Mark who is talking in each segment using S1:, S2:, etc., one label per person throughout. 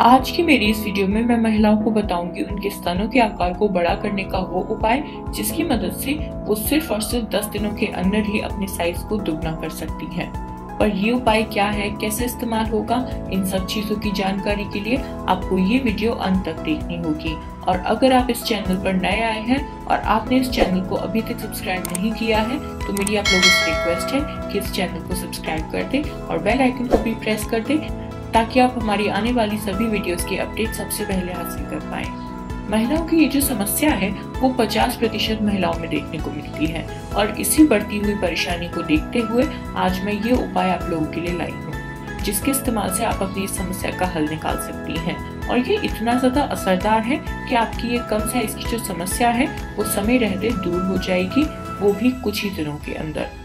S1: आज की मेरी इस वीडियो में मैं महिलाओं को बताऊँगी उनके स्तनों के आकार को बड़ा करने का वो उपाय, जिसकी मदद से वो सिर्फ़ और सिर्फ़ 10 दिनों के अंदर ही अपने साइज़ को दुगना कर सकती हैं। पर ये उपाय क्या है, कैसे इस्तेमाल होगा, इन सब चीज़ों की जानकारी के लिए आपको ये वीडियो अंत तक देखनी होगी और अगर आप इस चैनल पर नए आए हैं और आपने इस चैनल को अभी तक सब्सक्राइब नहीं किया है तो मेरी आप लोगों से रिक्वेस्ट है कि इस चैनल को सब्सक्राइब कर दे और बेल आइकन को भी प्रेस कर दे ताकि आप हमारी आने वाली सभी वीडियोस की अपडेट सबसे पहले हासिल कर पाए। महिलाओं की ये जो समस्या है, वो 50 प्रतिशत महिलाओं में देखने को मिलती है। और इसी बढ़ती हुई परेशानी को देखते हुए आज मैं ये उपाय आप लोगों के लिए लाई हूँ, जिसके इस्तेमाल से आप अपनी इस समस्या का हल निकाल सकती हैं। और ये इतना ज़्यादा असरदार है कि आपकी ये कम साइज़ की जो समस्या है, वो समय रहते दूर हो जाएगी, वो भी कुछ ही दिनों के अंदर।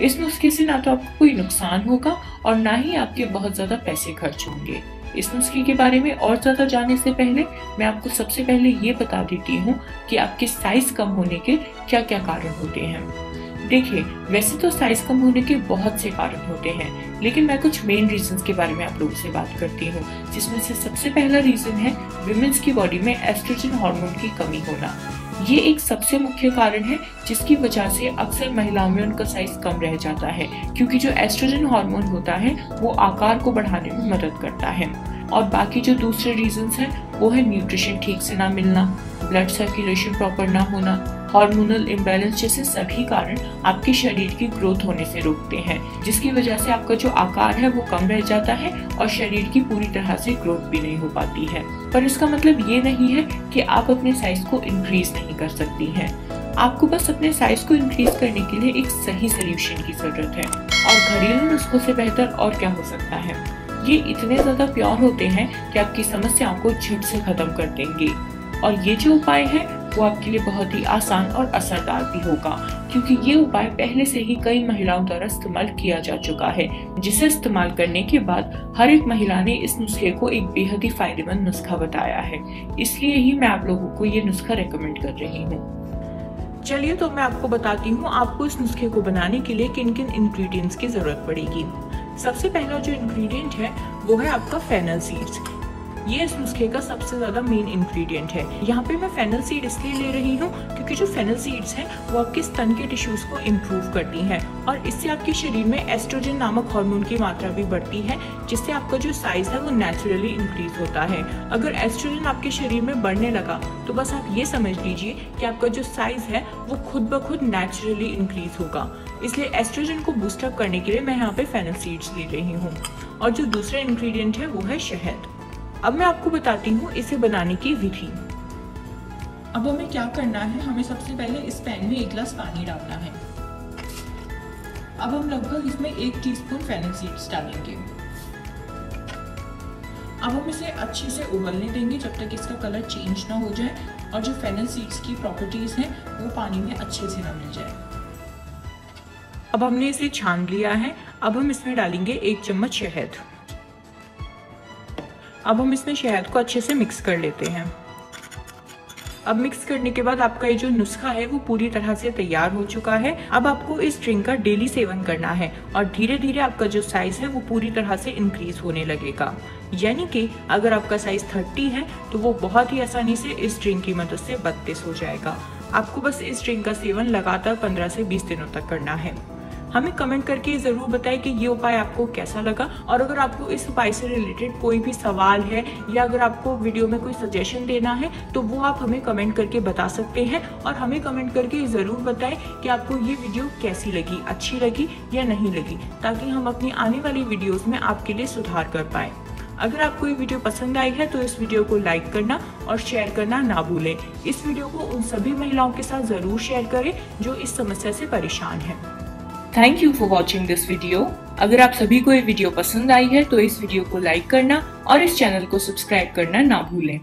S1: इस नुस्खे से ना तो आपको कोई नुकसान होगा और ना ही आपके बहुत ज़्यादा पैसे खर्च होंगे। इस नुस्खे के बारे में और ज़्यादा जानने से पहले मैं आपको सबसे पहले ये बता देती हूँ कि आपके साइज़ कम होने के क्या क्या कारण होते हैं। देखिए, वैसे तो साइज़ कम होने के बहुत से कारण होते हैं, लेकिन मैं कुछ मेन रीजंस के बारे में आप लोगों से बात करती हूँ, जिसमें से सबसे पहला रीजन है विमेन्स की बॉडी में एस्ट्रोजन हार्मोन की कमी होना। ये एक सबसे मुख्य कारण है, जिसकी वजह से अक्सर महिलाओं में उनका साइज़ कम रह जाता है, क्योंकि जो एस्ट्रोजन हार्मोन होता है, वो आकार को बढ़ाने में मदद करता है। और बाकी जो दूसरे रीजंस हैं, वो है न्यूट्रिशन ठीक से ना मिलना। ब्लड सर्कुलेशन प्रॉपर ना होना हार्मोनल इम्बेलेंस जैसे सभी कारण आपके शरीर की ग्रोथ होने से रोकते हैं, जिसकी वजह से आपका जो आकार है वो कम रह जाता है और शरीर की पूरी तरह से ग्रोथ भी नहीं हो पाती है। पर इसका मतलब ये नहीं है कि आप अपने साइज़ को इंक्रीज नहीं कर सकती हैं। आपको बस अपने साइज़ को इंक्रीज करने के लिए एक सही सोल्यूशन की ज़रूरत है, और घरेलू नुस्खों से बेहतर और क्या हो सकता है? ये इतने ज़्यादा प्योर होते हैं कि आपकी समस्याओं को झट से खत्म कर देंगे। और ये जो उपाय है, वो आपके लिए बहुत ही आसान और असरदार भी होगा, क्योंकि ये उपाय पहले से ही कई महिलाओं द्वारा इस्तेमाल किया जा चुका है, जिसे इस्तेमाल करने के बाद हर एक महिला ने इस नुस्खे को एक बेहद ही फ़ायदेमंद नुस्खा बताया है। इसलिए ही मैं आप लोगों को ये नुस्खा रेकमेंड कर रही हूँ। चलिए तो मैं आपको बताती हूँ, आपको इस नुस्खे को बनाने के लिए किन किन इंग्रेडिएंट्स की ज़रूरत पड़ेगी। सबसे पहला जो इंग्रेडिएंट है, वो है आपका फेनल सीड्स ये इस नुस्खे का सबसे ज़्यादा मेन इंग्रेडिएंट है। यहाँ पे मैं फेनल सीड इसलिए ले रही हूँ क्योंकि जो फेनल सीड्स हैं, वो आपके स्तन के टिश्यूज को इम्प्रूव करती हैं और इससे आपके शरीर में एस्ट्रोजन नामक हार्मोन की मात्रा भी बढ़ती है, जिससे आपका जो साइज़ है, वो नेचुरली इंक्रीज होता है। अगर एस्ट्रोजन आपके शरीर में बढ़ने लगा तो बस आप ये समझ लीजिए कि आपका जो साइज़ है, वो खुद ब खुद नेचुरली इंक्रीज होगा। इसलिए एस्ट्रोजन को बूस्टअप करने के लिए मैं यहाँ पे फेनल सीड्स ले रही हूँ। और जो दूसरा इंग्रेडिएंट है, वो है शहद। अब मैं आपको बताती हूँ इसे बनाने की विधि। अब हमें क्या करना है? हमें सबसे पहले इस पैन में एक गिलास पानी डालना है। अब हम लगभग इसमें एक टीस्पून फेनल सीड्स डालेंगे। अब हम इसे अच्छे से उबलने देंगे जब तक इसका कलर चेंज ना हो जाए और जो फेनल सीड्स की प्रॉपर्टीज़ हैं वो पानी में अच्छे से ना मिल जाए। अब हमने इसे छान लिया है। अब हम इसमें डालेंगे एक चम्मच शहद। अब हम इसमें शहद को अच्छे से मिक्स कर लेते हैं। अब मिक्स करने के बाद आपका ये जो नुस्खा है, वो पूरी तरह से तैयार हो चुका है। अब आपको इस ड्रिंक का डेली सेवन करना है और धीरे धीरे आपका जो साइज़ है, वो पूरी तरह से इंक्रीज होने लगेगा। यानी कि अगर आपका साइज़ 30 है तो वो बहुत ही आसानी से इस ड्रिंक की मदद से बत्तीस हो जाएगा। आपको बस इस ड्रिंक का सेवन लगातार 15 से 20 दिनों तक करना है। हमें कमेंट करके ज़रूर बताएँ कि ये उपाय आपको कैसा लगा। और अगर आपको इस उपाय से रिलेटेड कोई भी सवाल है या अगर आपको वीडियो में कोई सजेशन देना है तो वो आप हमें कमेंट करके बता सकते हैं। और हमें कमेंट करके ज़रूर बताएँ कि आपको ये वीडियो कैसी लगी, अच्छी लगी या नहीं लगी, ताकि हम अपनी आने वाली वीडियोस में आपके लिए सुधार कर पाए। अगर आपको ये वीडियो पसंद आई है तो इस वीडियो को लाइक करना और शेयर करना ना भूलें। इस वीडियो को उन सभी महिलाओं के साथ ज़रूर शेयर करें जो इस समस्या से परेशान हैं। Thank you for watching this video अगर आप सभी को ये वीडियो पसंद आई है तो इस वीडियो को लाइक करना और इस चैनल को सब्सक्राइब करना ना भूलें।